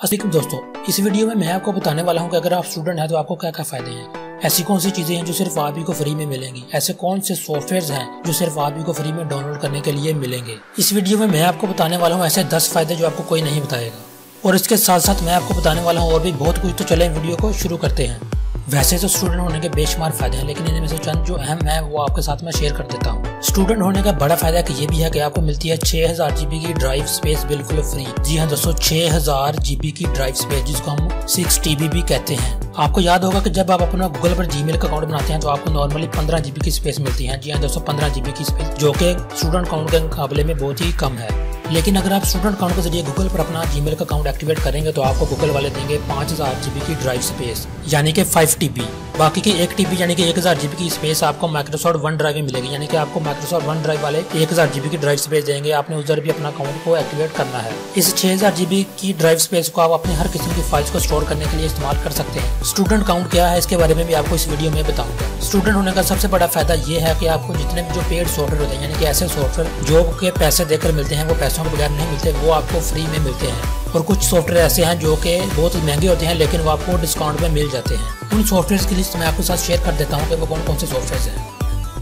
असलम दोस्तों, इस वीडियो में मैं आपको बताने वाला हूँ कि अगर आप स्टूडेंट हैं तो आपको क्या क्या फ़ायदे हैं? ऐसी कौन सी चीज़ें हैं जो सिर्फ़ आप ही को फ्री में मिलेंगी? ऐसे कौन से सॉफ्टवेयर हैं जो सिर्फ़ आप ही को फ्री में डाउनलोड करने के लिए मिलेंगे? इस वीडियो में मैं आपको बताने वाला हूँ ऐसे दस फ़ायदे जो आपको कोई नहीं बताएगा। और इसके साथ साथ मैं आपको बताने वाला हूँ और भी बहुत कुछ। तो चले वीडियो को शुरू करते हैं। वैसे तो स्टूडेंट होने के बेशुमार फ़ायदे हैं, लेकिन इनमें से चंद जो अहम है, वो आपके साथ मैं शेयर कर देता हूँ। स्टूडेंट होने का बड़ा फ़ायदा ये भी है कि आपको मिलती है छह हज़ार जीबी की ड्राइव स्पेस बिल्कुल फ्री। जी हाँ दोस्तों, छह हज़ार जीबी की ड्राइव स्पेस, जिसको हम सिक्स टीबी भी कहते हैं। आपको याद होगा कि जब आप अपना गूगल पर जीमेल का अकाउंट बनाते हैं तो आपको नॉर्मली पंद्रह जीबी की स्पेस मिलती है। जी हाँ दोस्तों, पंद्रह जीबी की स्पेस, जो कि स्टूडेंट अकाउंट के मुकाबले में बहुत ही कम है। लेकिन अगर आप स्टूडेंट अकाउंट के ज़रिए गूगल पर अपना जीमेल का अकाउंट एक्टिवेट करेंगे तो आपको गूगल वाले देंगे पाँच हज़ार जीबी की ड्राइव स्पेस, यानी कि फाइव टीबी। बाकी की एक टीबी यानी कि एक हज़ार जीबी की स्पेस आपको माइक्रोसॉफ्ट वन ड्राइव में मिलेगी। यानी कि आपको माइक्रोसॉफ्ट वन ड्राइव वाले एक हज़ार जीबी की ड्राइव स्पेस देंगे। आपने उधर भी अपना अकाउंट को एक्टिवेट करना है। इस छह हज़ार जीबी की ड्राइव स्पेस को आप अपने हर किस्म की फाइल्स को स्टोर करने के लिए इस्तेमाल कर सकते हैं। स्टूडेंट अकाउंट क्या है, इसके बारे में भी आपको इस वीडियो में बताऊँगा। स्टूडेंट होने का सबसे बड़ा फ़ायदा ये है कि आपको जितने भी जो पेड सॉफ्टवेयर होते हैं, यानी कि ऐसे सॉफ्टवेयर जो के पैसे देकर मिलते हैं, वो पैसों के बगैर नहीं मिलते, वो आपको फ्री में मिलते हैं। और कुछ सॉफ्टवेयर ऐसे हैं जो कि बहुत महँगे होते हैं, लेकिन वो आपको डिस्काउंट में मिल जाते हैं। उन सॉफ्टवेयर की लिस्ट मैं आपके साथ शेयर कर देता हूँ कि वो कौन कौन से सॉफ्टवेयर हैं।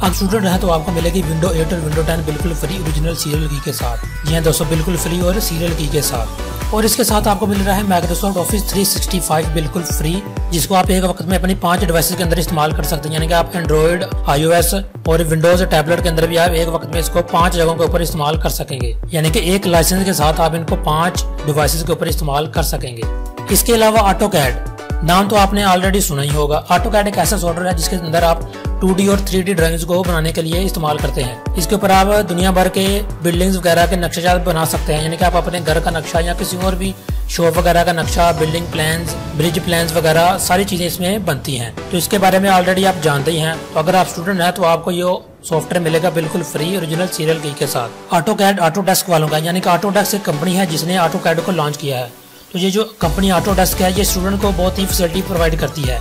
आप स्टूडेंट हैं तो आपको मिलेगी विंडो एट और विंडो टेन बिल्कुल फ्री ओरिजिनल सीरियल की के साथ। जी हाँ दोस्तों, बिल्कुल फ्री और सीरियल की के साथ। और इसके साथ आपको मिल रहा है माइक्रोसॉफ्ट ऑफ़िस 365 बिल्कुल फ्री जिसको आप एक वक्त में अपनी पाँच डिवाइसेस के अंदर इस्तेमाल कर सकते हैं, यानी कि आप एंड्रॉइड आईओएस और विंडोज़ टैबलेट के अंदर भी आप एक वक्त में इसको पाँच जगहों के ऊपर इस्तेमाल कर सकेंगे, यानी कि एक लाइसेंस के साथ आप इनको पाँच डिवाइसेस के ऊपर इस्तेमाल कर सकेंगे। इसके अलावा ऑटो कैड नाम तो आपने ऑलरेडी सुना ही होगा। ऑटो कैड एक ऐसा सॉफ्टवेयर है, जिसके अंदर आप 2D और 3D ड्राइंग्स को बनाने के लिए इस्तेमाल करते हैं। इसके ऊपर आप दुनिया भर के बिल्डिंग्स वगैरह के नक्शा बना सकते हैं, यानी कि आप अपने घर का नक्शा या किसी और भी शॉप वगैरह का नक्शा बिल्डिंग प्लान ब्रिज प्लान वगैरह, सारी चीज़ें इसमें बनती हैं। तो इसके बारे में ऑलरेडी आप जानते ही हैं। तो अगर आप स्टूडेंट हैं तो आपको ये सॉफ्टवेयर मिलेगा बिल्कुल फ्री ओरिजिनल सीरियल की के साथ। ऑटो कैड ऑटो डेस्क वालों का, यानी कि ऑटो डेस्क एक कंपनी है जिसने ऑटो कैड को लॉन्च किया है। तो ये जो कंपनी ऑटो डेस्क है, ये स्टूडेंट को बहुत ही फैसिलिटी प्रोवाइड करती है।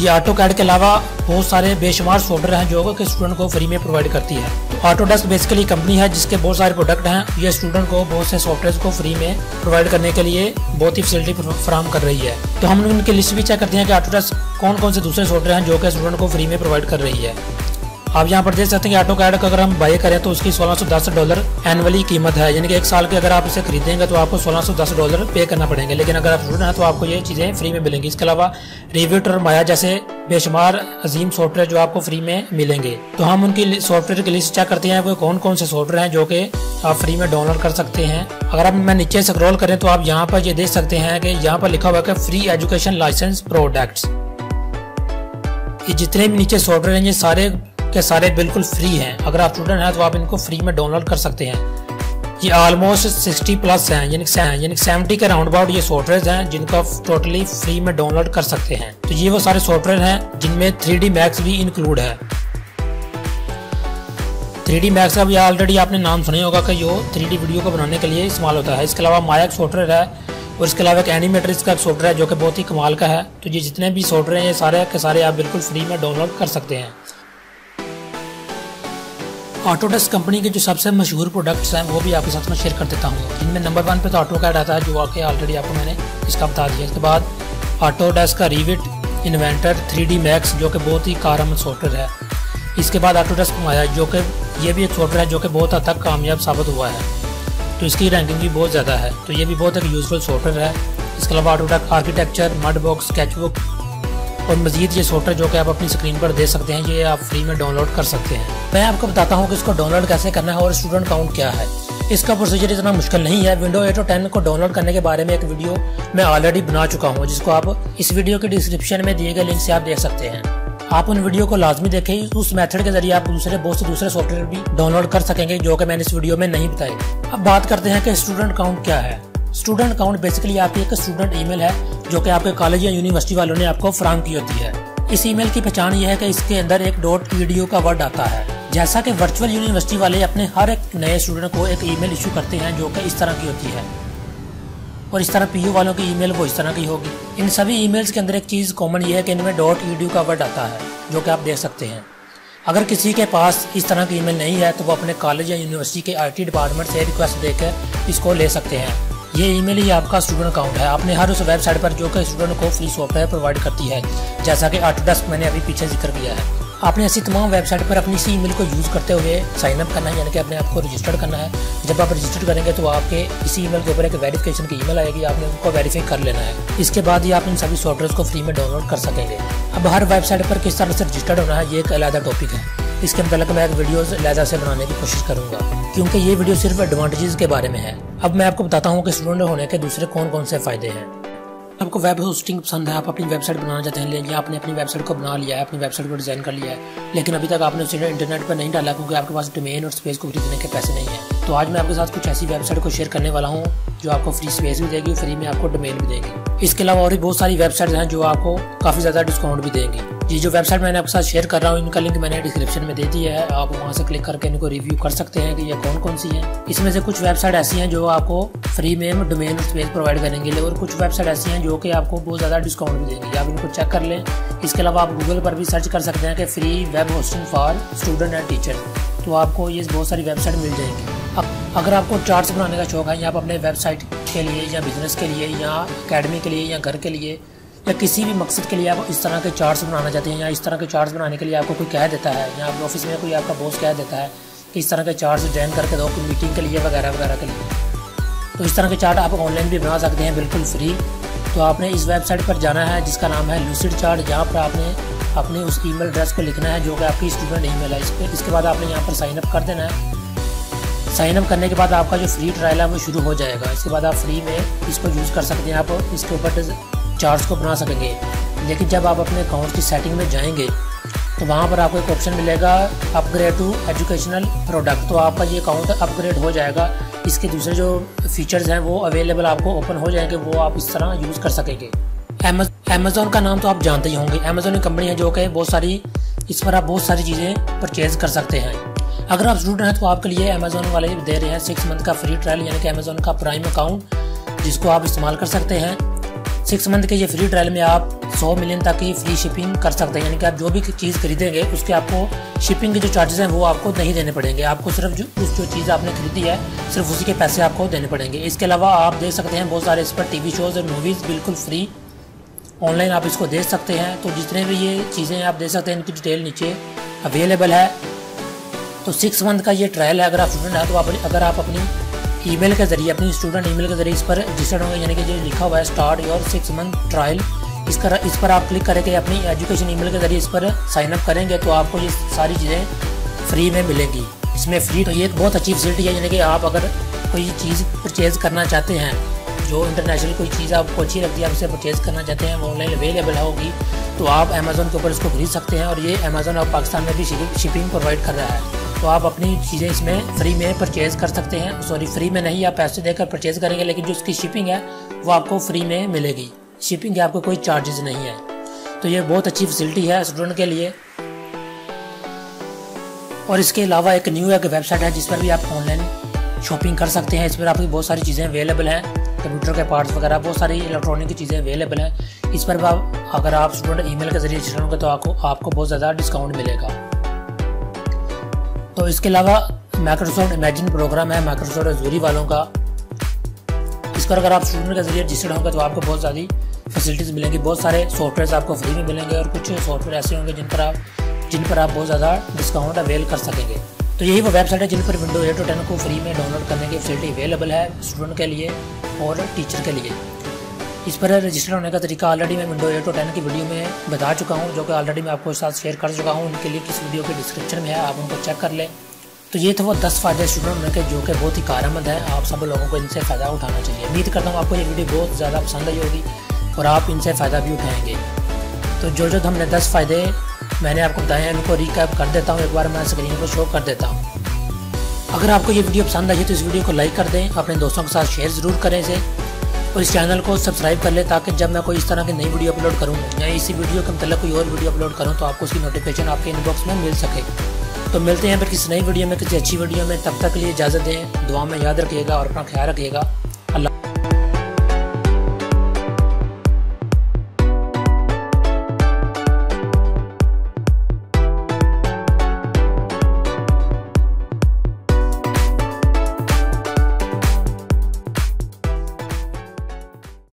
ये ऑटो कैड के अलावा बहुत सारे बेशुमार सॉफ्टवेयर हैं जो कि स्टूडेंट को फ्री में प्रोवाइड करती है। तो ऑटो डेस्क बेसिकली कंपनी है जिसके बहुत सारे प्रोडक्ट हैं। ये स्टूडेंट को बहुत से सॉफ्टवेयर को फ्री में प्रोवाइड करने के लिए बहुत ही फैसिलिटी फ्राहम कर रही है। तो हम लोग उनकी लिस्ट भी चेक करते हैं कि ऑटो डेस्क कौन कौन से दूसरे सॉफ्टवेयर हैं जो कि स्टूडेंट को फ्री में प्रोवाइड कर रही है। आप यहाँ पर देख सकते हैं ऑटो कैड का अगर हम बाई करें तो उसकी 1610 डॉलर एनुअली कीमत है। यानी कि एक साल के अगर आप इसे खरीदेंगे तो आपको 1610 डॉलर पे करना पड़ेंगे। लेकिन अगर आप स्टूडेंट हैं तो आपको ये चीज़ें फ्री में मिलेंगी। इसके अलावा रिव्यूट और माया जैसे बेशुमार अजीम सॉफ्टवेयर जो आपको फ्री में मिलेंगे। तो हम उनकी सॉफ्टवेयर की लिस्ट चेक करते हैं वो कौन कौन से सॉफ्टवेयर हैं जो कि आप फ्री में डाउनलोड कर सकते हैं। अगर आप मैं नीचे स्क्रॉल करें तो आप यहाँ पर ये देख सकते हैं कि यहाँ पर लिखा हुआ है फ्री एजुकेशन लाइसेंस प्रोडक्ट्स ये जितने भी नीचे सॉफ्टवेयर हैं, ये सारे के सारे बिल्कुल फ्री हैं। अगर आप स्टूडेंट हैं तो आप इनको फ्री में डाउनलोड कर सकते हैं। ये ऑलमोस्ट 60 प्लस हैं, यानी यानी सेवेंटी के राउंड अबाउट ये सॉफ्टवेयर हैं, जिनको आप टोटली फ्री में डाउनलोड कर सकते हैं। तो ये वो सारे सॉफ्टवेयर हैं, जिनमें थ्री डी मैक्स भी इंक्लूड है। थ्री डी मैक्स का भी ऑलरेडी आपने नाम सुना होगा कि यो थ्री डी वीडियो को बनाने के लिए इस्तेमाल होता है। इसके अलावा माया सॉफ्टवेयर है, और इसके अलावा एक एनिमेटर इसका सॉफ्टवेयर है, जो कि बहुत ही कमाल का है। तो ये जितने भी सॉफ्टवेयर हैं, ये सारे के सारे आप बिल्कुल फ्री में डाउनलोड कर सकते हैं। ऑटोडेस्क कंपनी के जो सबसे मशहूर प्रोडक्ट्स हैं, वो भी आपके साथ में शेयर कर देता हूँ। जिनमें नंबर वन पे तो ऑटो कैड आता है, जो आके ऑलरेडी आपको मैंने इसका बता दिया। इसके बाद ऑटोडेस्क का रिविट इन्वेंटर थ्री मैक्स जो कि बहुत ही कारआमद सॉफ्टवेयर है। इसके बाद ऑटोडेस्क आया जो कि ये भी एक सॉफ्टवेयर है, जो कि बहुत हद तक कामयाब साबित हुआ है। तो इसकी रैंकिंग भी बहुत ज़्यादा है। तो ये भी बहुत एक यूजफुल सॉफ्टवेयर है। इसके अलावा Autodesk architecture Mudbox sketchbook और मजीद ये सॉफ्टवेयर जो कि आप अपनी स्क्रीन पर दे सकते हैं, ये आप फ्री में डाउनलोड कर सकते हैं। मैं आपको बताता हूँ कि इसको डाउनलोड कैसे करना है और स्टूडेंट अकाउंट क्या है। इसका प्रोसीजर इतना मुश्किल नहीं है। विंडो एट और टेन को डाउनलोड करने के बारे में एक वीडियो मैं ऑलरेडी बना चुका हूँ, जिसको आप इस वीडियो के डिस्क्रिप्शन में दिए गए लिंक से आप देख सकते हैं। आप उन वीडियो को लाजमी देखें, उस मेथड के ज़रिए आप दूसरे, बहुत से दूसरे सॉफ्टवेयर भी डाउनलोड कर सकेंगे, जो कि मैंने इस वीडियो में नहीं बताए। अब बात करते हैं कि स्टूडेंट अकाउंट क्या है। स्टूडेंट अकाउंट बेसिकली आपकी एक स्टूडेंट ईमेल है, जो कि आपके कॉलेज या यूनिवर्सिटी वालों ने आपको फ्राहम की होती है। इस ईमेल की पहचान यह है कि इसके अंदर एक डॉट पीडीओ का वर्ड आता है। जैसा कि वर्चुअल यूनिवर्सिटी वाले अपने हर एक नए स्टूडेंट को एक ईमेल इशू करते हैं, जो कि इस तरह की होती है। और इस तरह पीयू वालों की ईमेल वो इस तरह की होगी। इन सभी ईमेल्स के अंदर एक चीज़ कॉमन ये है कि इनमें डॉट ईडीयू का वर्ड आता है, जो कि आप देख सकते हैं। अगर किसी के पास इस तरह की ईमेल नहीं है तो वो अपने कॉलेज या यूनिवर्सिटी के आईटी डिपार्टमेंट से रिक्वेस्ट देकर इसको ले सकते हैं। ये ईमेल ही आपका स्टूडेंट अकाउंट है। आपने हर उस वेबसाइट पर जो कि स्टूडेंट को फ्री सॉफ्टवेयर प्रोवाइड करती है, जैसा कि डेस्क मैंने अभी पीछे ज़िक्र किया है। आपने ऐसी तमाम वेबसाइट पर अपनी इसी ईमेल को यूज़ करते हुए साइनअप करना है, यानी कि अपने आप को रजिस्टर्ड करना है। जब आप रजिस्टर करेंगे तो आपके इसी ईमेल के ऊपर एक वेरिफिकेशन की ईमेल आएगी, आपने उनको वेरीफाई कर लेना है। इसके बाद ही आप इन सभी सॉफ्टवेयर को फ्री में डाउनलोड कर सकेंगे। अब हर वेबसाइट पर किस तरह से रजिस्टर्ड होना है, ये एक अलहदा टॉपिक है। इसके मतलब मैं एक वीडियो अलहदा से बनाने की कोशिश करूँगा, क्योंकि ये वीडियो सिर्फ़ एडवांटेजेस के बारे में है। अब मैं आपको बताता हूँ कि स्टूडेंट होने के दूसरे कौन कौन से फ़ायदे हैं। आपको वेब होस्टिंग पसंद है, आप अपनी वेबसाइट बनाना चाहते हैं, या आपने अपनी वेबसाइट को बना लिया है, अपनी वेबसाइट को डिज़ाइन कर लिया है, लेकिन अभी तक आपने उसे इंटरनेट पर नहीं डाला क्योंकि आपके पास डोमेन और स्पेस को खरीदने के पैसे नहीं है। तो आज मैं आपके साथ कुछ ऐसी वेबसाइट को शेयर करने वाला हूँ, जो आपको फ्री स्पेस भी देगी फ्री में आपको डोमेन भी देगी। इसके अलावा और भी बहुत सारी वेबसाइट हैं, जो आपको काफ़ी ज़्यादा डिस्काउंट भी देंगी। ये जो वेबसाइट मैंने आपके साथ शेयर कर रहा हूँ, इनका लिंक मैंने डिस्क्रिप्शन में दे दिया है। आप वहाँ से क्लिक करके इनको रिव्यू कर सकते हैं कि ये कौन कौन सी है। इसमें से कुछ वेबसाइट ऐसी हैं जो आपको फ्री में डोमेन स्पेस प्रोवाइड करेंगे। और कुछ वेबसाइट ऐसी हैं जो कि आपको बहुत ज़्यादा डिस्काउंट भी देंगे। आप इनको चेक कर लें। इसके अलावा आप गूगल पर भी सर्च कर सकते हैं कि free web hosting for student and teacher तो आपको ये बहुत सारी वेबसाइट मिल जाएँगी। अब अगर आपको चार्ट्स बनाने का शौक है, या आप अपने वेबसाइट के लिए, या बिज़नेस के लिए, या अकेडमी के लिए, या घर के लिए या किसी भी मकसद के लिए आप इस तरह के चार्ट्स बनाना चाहते हैं या इस तरह के चार्ट्स बनाने के लिए आपको कोई कह देता है या आप ऑफ़िस में कोई आपका बॉस कह देता है कि इस तरह के चार्ट्स डिज़ाइन करके दो, कोई मीटिंग के लिए वगैरह वगैरह के लिए। तो इस तरह के चार्ट आप ऑनलाइन भी बना सकते हैं, बिल्कुल फ्री तो आपने इस वेबसाइट पर जाना है, जिसका नाम है लूसिड चार्ट जहाँ पर आपने अपने उस ईमेल एड्रेस को लिखना है, जो कि आपकी स्टूडेंट ईमेल है। इस पर इसके बाद आपने यहाँ पर साइन अप कर देना है। साइन अप करने के बाद आपका जो फ्री ट्रायल है, वो शुरू हो जाएगा। इसके बाद आप फ्री में इसको यूज़ कर सकते हैं। आप इसके ऊपर चार्ट्स को बना सकेंगे। लेकिन जब आप अपने अकाउंट की सेटिंग में जाएँगे तो वहाँ पर आपको एक ऑप्शन मिलेगा अपग्रेड टू एजुकेशनल प्रोडक्ट तो आपका ये अकाउंट अपग्रेड हो जाएगा। इसके दूसरे जो फीचर्स हैं, वो अवेलेबल आपको ओपन हो जाएँगे, वो आप इस तरह यूज़ कर सकेंगे। अमेजोन का नाम तो आप जानते ही होंगे। अमेजोन की कंपनी है जो कि बहुत सारी, इस पर आप बहुत सारी चीज़ें परचेज कर सकते हैं। अगर आप स्टूडेंट हैं तो आपके लिए अमेजोन वाले दे रहे हैं सिक्स मंथ का फ्री ट्रायल यानी कि अमेजोन का प्राइम अकाउंट जिसको आप इस्तेमाल कर सकते हैं। सिक्स मंथ के ये फ्री ट्रायल में आप 100 मिलियन तक की फ्री शिपिंग कर सकते हैं, यानी कि आप जो भी चीज़ खरीदेंगे, उसके आपको शिपिंग के जो चार्जेस हैं, वो आपको नहीं देने पड़ेंगे। आपको सिर्फ़ जो, उस जो चीज़ आपने खरीदी है, सिर्फ़ उसी के पैसे आपको देने पड़ेंगे। इसके अलावा आप देख सकते हैं बहुत सारे इस पर टीवी शोज़ और मूवीज़ बिल्कुल फ्री ऑनलाइन आप इसको देख सकते हैं। तो जितने भी ये चीज़ें आप देख सकते हैं, इनकी डिटेल नीचे अवेलेबल है। तो सिक्स मंथ का ये ट्रायल है, अगर आप स्टूडेंट हैं तो आप अगर आप अपनी ईमेल के ज़रिए, अपनी स्टूडेंट ईमेल के ज़रिए इस पर रजिस्टर्ड होंगे। यानी कि जो लिखा हुआ है start your six month trial इस पर इस पर आप क्लिक करके अपनी एजुकेशन ईमेल के ज़रिए इस पर साइन अप करेंगे तो आपको ये सारी चीज़ें फ्री में मिलेंगी। इसमें फ्री तो ये एक बहुत अच्छी फैसिलिटी है, यानी कि आप अगर कोई चीज़ परचेज़ करना चाहते हैं, जो इंटरनेशनल कोई चीज़ आपको अच्छी लगती है, आप उसे परचेज़ करना चाहते हैं, वो ऑनलाइन अवेलेबल होगी तो आप अमेज़ोन के ऊपर इसको खरीद सकते हैं, और ये अमेज़ोन और पाकिस्तान में भी शिपिंग प्रोवाइड कर रहा है। तो आप अपनी चीज़ें इसमें फ्री में परचेज़ कर सकते हैं। सॉरी फ्री में नहीं, आप पैसे देकर परचेज़ करेंगे, लेकिन जो उसकी शिपिंग है, वो आपको फ्री में मिलेगी। शिपिंग के आपको कोई चार्जेस नहीं है। तो ये बहुत अच्छी फैसिलिटी है स्टूडेंट के लिए। और इसके अलावा एक न्यू एक वेबसाइट है, जिस पर भी आप ऑनलाइन शॉपिंग कर सकते हैं। इस पर आपकी बहुत सारी चीज़ें अवेलेबल हैं। कंप्यूटर के पार्ट्स वगैरह, बहुत सारी इलेक्ट्रॉनिक की चीज़ें अवेलेबल हैं। इस पर आप, अगर आप स्टूडेंट ईमेल के ज़रिए रजिस्टर होंगे तो आपको आपको बहुत ज़्यादा डिस्काउंट मिलेगा। तो इसके अलावा माइक्रोसॉफ्ट इमेजिन प्रोग्राम है माइक्रोसॉफ्ट अजूरी वालों का। इस पर अगर आप स्टूडेंट के ज़रिए रजिस्टर्ड होंगे तो आपको बहुत ज़्यादा फैसिलिटीज़ मिलेंगी। बहुत सारे सॉफ्टवेयर आपको फ्री में मिलेंगे और कुछ सॉफ्टवेयर ऐसे होंगे जिन पर आप जिन पर आप बहुत ज़्यादा डिस्काउंट अवेल कर सकेंगे। तो यही वो वेबसाइट है जिन पर विंडो एट और टेन को फ्री में डाउनलोड करने की फैसिलिटी अवेलेबल है स्टूडेंट के लिए और टीचर के लिए। इस पर रजिस्टर होने का तरीका ऑलरेडी मैं विंडो एट और टेन की वीडियो में बता चुका हूँ, जो कि ऑलरेडी मैं आपको साथ शेयर कर चुका हूँ। उनके लिए किस वीडियो के डिस्क्रिप्शन में है, आप उनको चेक कर लें। तो ये थे वो दस फ़ायदे स्टूडेंट होने के, जो कि बहुत ही कारमंद है। आप सब लोगों को इनसे फ़ायदा उठाना चाहिए। उम्मीद करता हूँ आपको ये वीडियो बहुत ज़्यादा पसंद आई होगी और आप इनसे फ़ायदा भी उठाएँगे। तो जो जो हमने दस फ़ायदे मैंने आपको बताए हैं, उनको रिकैप कर देता हूँ। एक बार मैं स्क्रीन को शो कर देता हूँ। अगर आपको ये वीडियो पसंद आई है तो इस वीडियो को लाइक कर दें। अपने दोस्तों के साथ शेयर ज़रूर करें इसे। और इस चैनल को सब्सक्राइब कर ले ताकि जब मैं कोई इस तरह की नई वीडियो अपलोड करूँ, या इसी वीडियो के मतलब कोई और वीडियो अपलोड करूँ तो आपको उसकी नोटिफिकेशन आपके इनबॉक्स में मिल सके। तो मिलते हैं फिर किसी नई वीडियो में, किसी अच्छी वीडियो में। तब तक के लिए इजाज़त दें, दुआ में याद रखिएगा और अपना ख्याल रखिएगा।